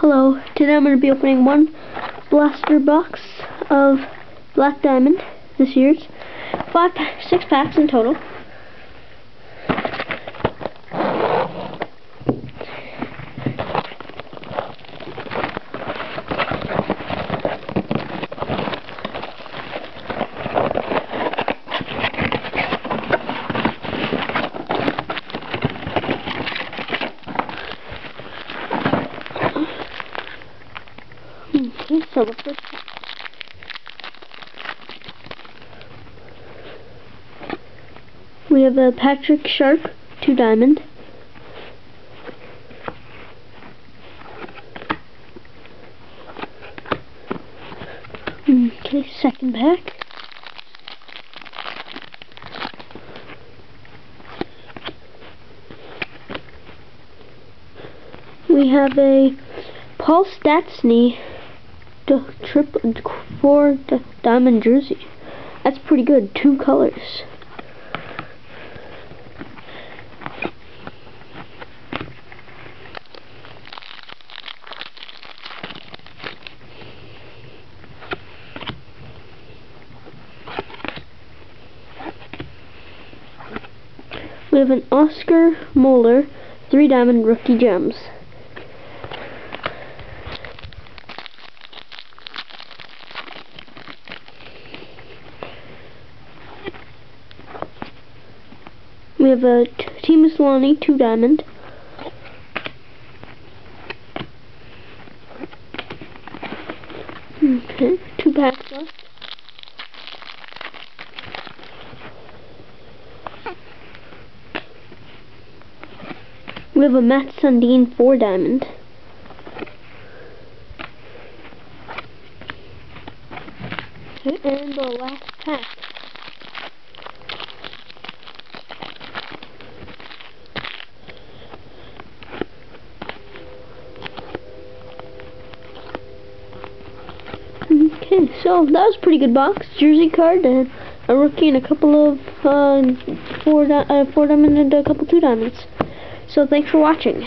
Hello, today I'm going to be opening one blaster box of Black Diamond this year's. Five, six packs in total. Okay, so first we have a Patrick Sharp, two diamond. Okay, second pack. We have a Paul Stastny triple four diamond jersey. That's pretty good. Two colors. We have an Oscar Moeller, three diamond rookie gems. We have a Teemu Selanne, two diamond. Okay, two packs left. We have a Mats Sundin, four diamond. And the last pack. So that was a pretty good box. Jersey card and a rookie and a couple of uh, four, di uh, four diamond and a couple two diamonds. So thanks for watching.